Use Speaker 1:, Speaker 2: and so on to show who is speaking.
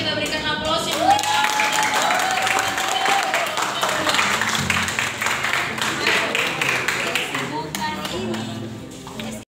Speaker 1: Oke, sekali